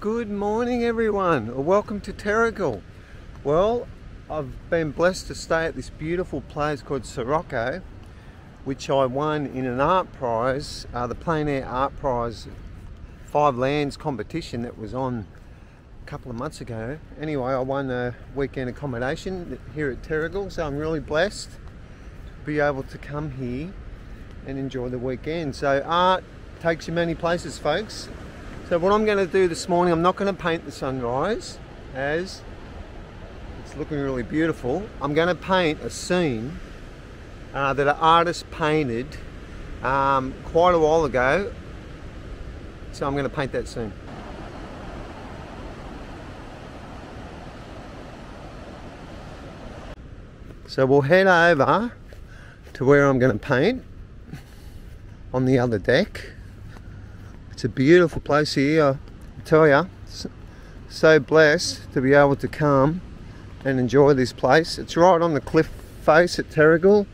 Good morning, everyone. Welcome to Terrigal. Well, I've been blessed to stay at this beautiful place called Sirocco, which I won in an art prize, uh, the Plein Air Art Prize Five Lands competition that was on a couple of months ago. Anyway, I won a weekend accommodation here at Terrigal, so I'm really blessed to be able to come here and enjoy the weekend. So art takes you many places, folks. So what I'm going to do this morning, I'm not going to paint the sunrise as it's looking really beautiful. I'm going to paint a scene uh, that an artist painted um, quite a while ago. So I'm going to paint that scene. So we'll head over to where I'm going to paint on the other deck. It's a beautiful place here, I tell you. So blessed to be able to come and enjoy this place. It's right on the cliff face at Terrigal.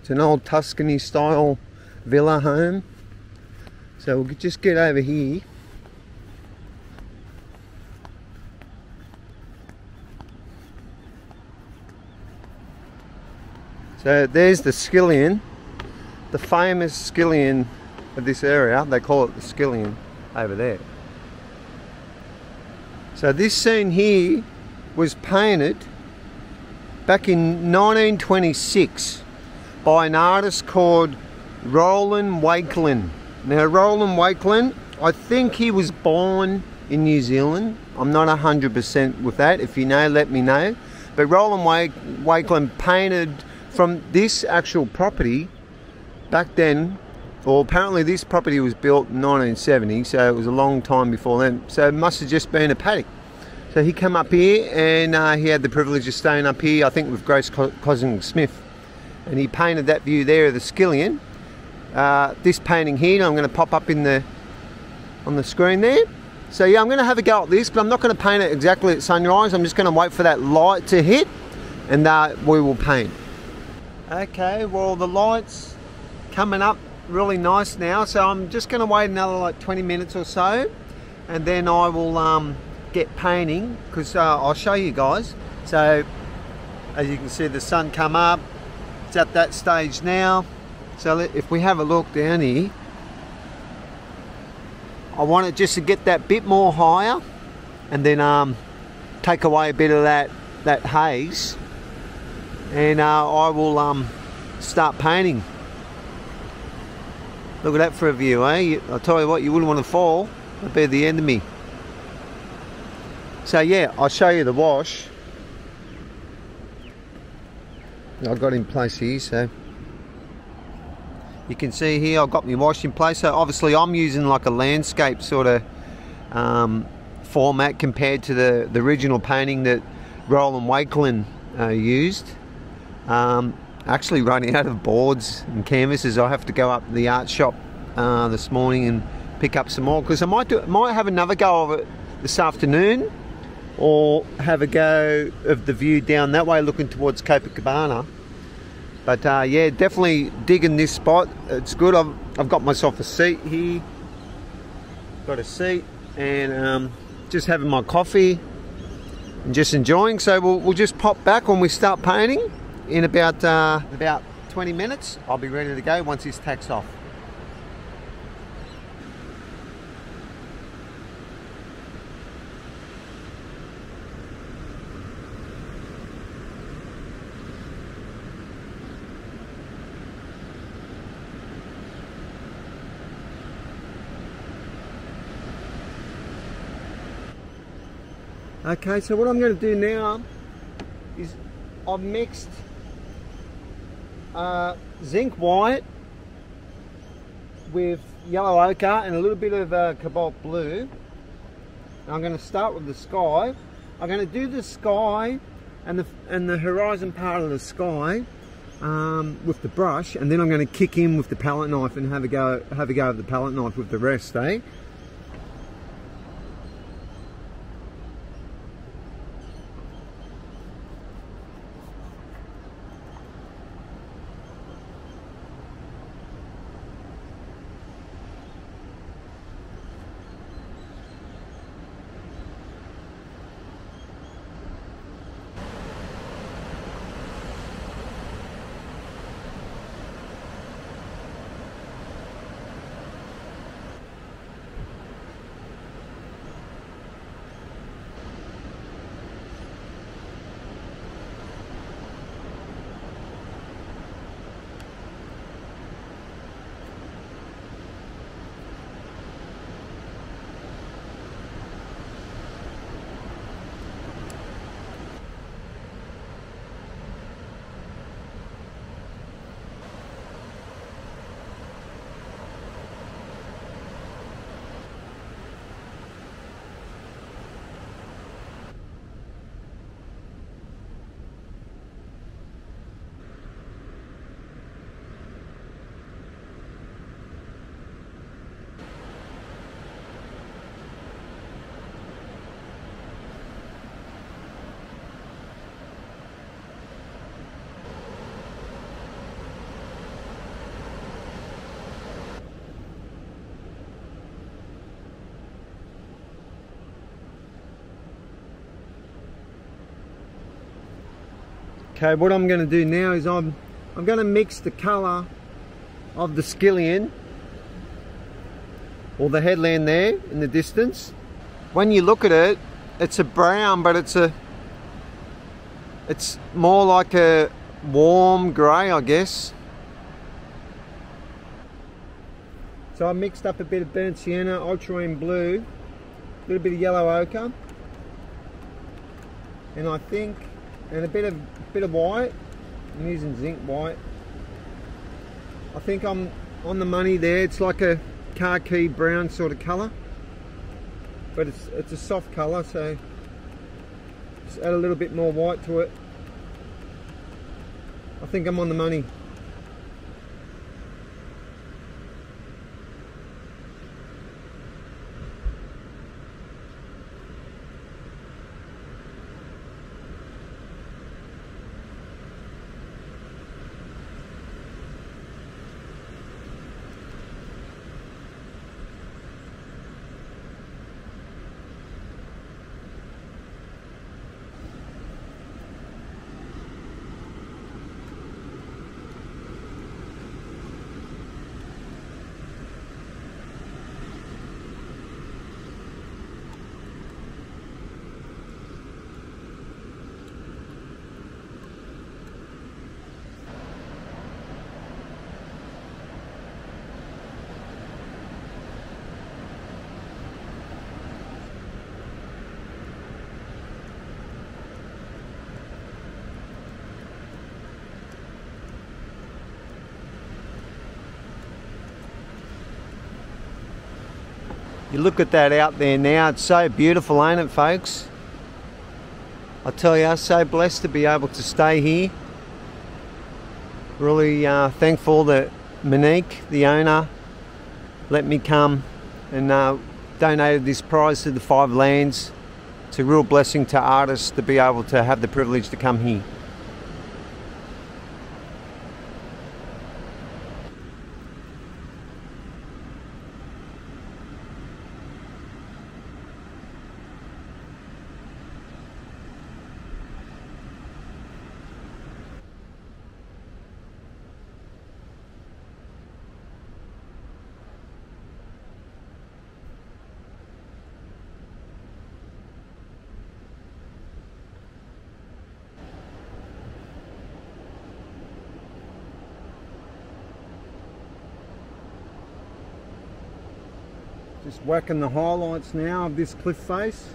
It's an old Tuscany style villa home. So we'll just get over here. So there's the skillion, the famous skillion of this area. They call it the Skillion over there. So this scene here was painted back in 1926 by an artist called Roland Wakelin. Now Roland Wakelin, I think he was born in New Zealand. I'm not 100% with that. If you know, let me know. But Roland Wakelin painted from this actual property back then well, apparently this property was built in 1970, so it was a long time before then. So it must have just been a paddock. So he came up here and uh, he had the privilege of staying up here, I think with Grace Cossington Smith. And he painted that view there of the Skillion. Uh, this painting here, I'm going to pop up in the on the screen there. So yeah, I'm going to have a go at this, but I'm not going to paint it exactly at sunrise. I'm just going to wait for that light to hit and uh, we will paint. Okay, well the light's coming up really nice now. So I'm just going to wait another like 20 minutes or so and then I will um, get painting because uh, I'll show you guys. So as you can see the sun come up, it's at that stage now. So if we have a look down here, I want it just to get that bit more higher and then um, take away a bit of that, that haze and uh, I will um, start painting. Look at that for a view, eh? I'll tell you what, you wouldn't want to fall. That'd be the end of me. So yeah, I'll show you the wash. I've got in place here, so you can see here I've got my wash in place. So obviously I'm using like a landscape sort of um, format compared to the, the original painting that Roland Wakelin uh, used. Um, actually running out of boards and canvases. I have to go up to the art shop uh, this morning and pick up some more because I might do might have another go of it this afternoon or have a go of the view down that way looking towards Copacabana. But uh, yeah, definitely digging this spot. It's good. I've, I've got myself a seat here. Got a seat and um, just having my coffee and just enjoying. So we'll, we'll just pop back when we start painting in about uh, about 20 minutes I'll be ready to go once he's tax off. Okay, so what I'm going to do now is I've mixed uh, zinc white with yellow ochre and a little bit of uh, cobalt blue. And I'm going to start with the sky. I'm going to do the sky and the and the horizon part of the sky um, with the brush, and then I'm going to kick in with the palette knife and have a go have a go of the palette knife with the rest, eh? Okay, what I'm going to do now is I'm I'm going to mix the colour of the skillion or the headland there in the distance. When you look at it, it's a brown, but it's a it's more like a warm grey, I guess. So I mixed up a bit of burnt sienna, ultramarine blue, a little bit of yellow ochre, and I think, and a bit of bit of white. I'm using zinc white. I think I'm on the money there. It's like a khaki brown sort of colour, but it's it's a soft colour, so just add a little bit more white to it. I think I'm on the money. Look at that out there now, it's so beautiful, ain't it, folks? I tell you, I'm so blessed to be able to stay here. Really uh, thankful that Monique, the owner, let me come and uh, donated this prize to the Five Lands. It's a real blessing to artists to be able to have the privilege to come here. Just whacking the highlights now of this cliff face.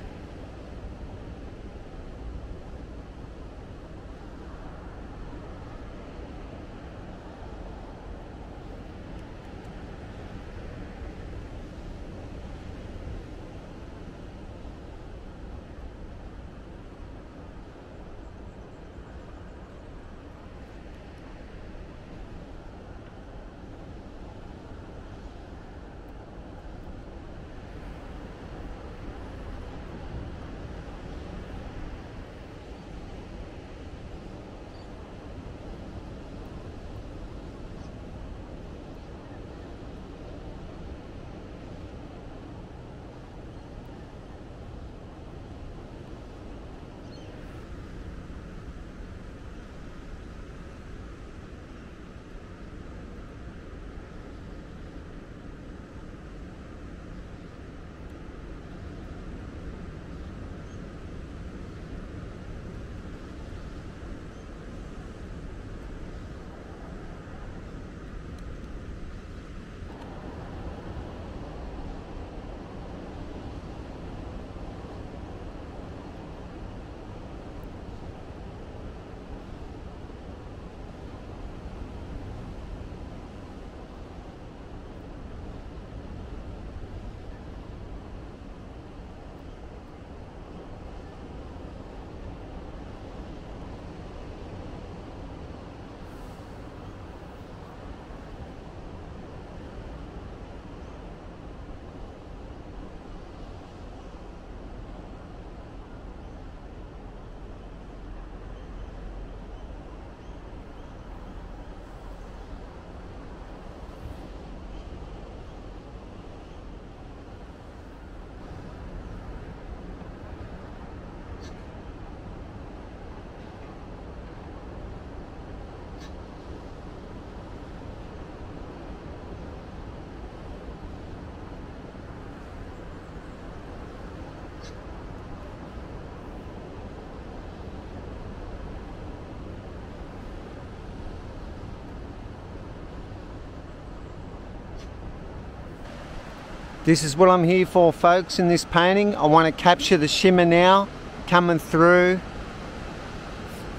This is what I'm here for folks in this painting. I want to capture the shimmer now coming through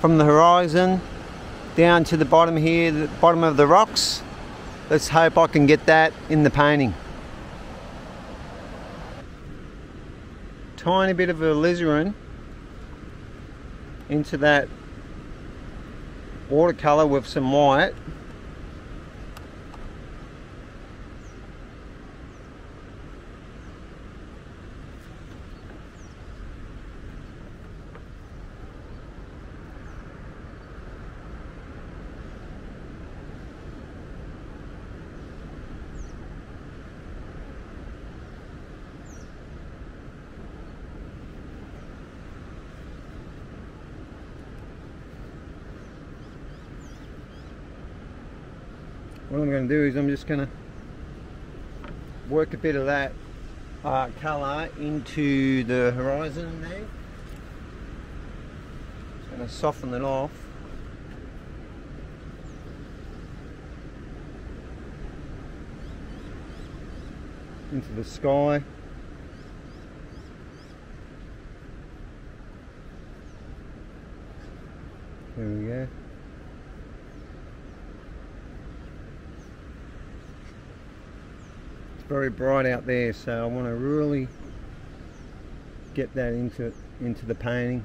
from the horizon down to the bottom here, the bottom of the rocks. Let's hope I can get that in the painting. Tiny bit of alizarin into that watercolour with some white what I'm going to do is I'm just going to work a bit of that uh, colour into the horizon there. Just going to soften it off. into the sky. There we go. Very bright out there so I want to really get that into into the painting.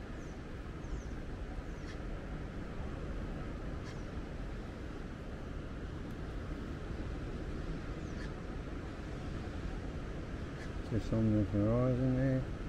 Just on the horizon there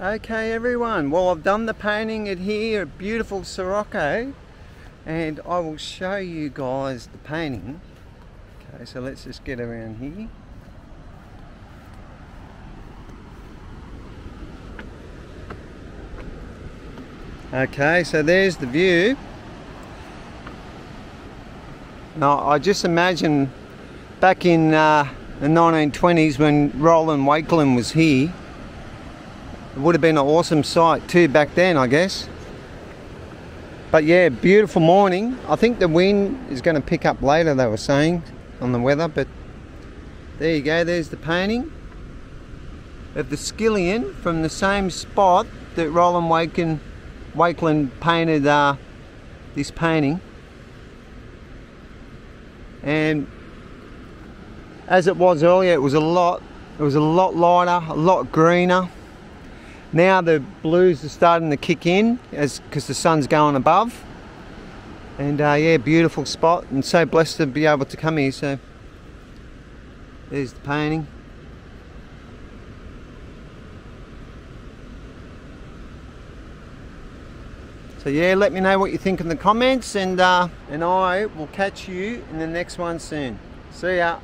Okay everyone, well I've done the painting at here at beautiful Sirocco and I will show you guys the painting. Okay, so let's just get around here. Okay, so there's the view. Now I just imagine back in uh, the 1920s when Roland Wakelin was here it would have been an awesome sight too back then, I guess. But yeah, beautiful morning. I think the wind is going to pick up later, they were saying, on the weather. But there you go, there's the painting of the Skillion from the same spot that Roland Wakelin painted uh, this painting. And as it was earlier, it was a lot, it was a lot lighter, a lot greener. Now the blues are starting to kick in as because the sun's going above. And uh, yeah, beautiful spot, and so blessed to be able to come here. So there's the painting. So yeah, let me know what you think in the comments, and uh, and I will catch you in the next one soon. See ya.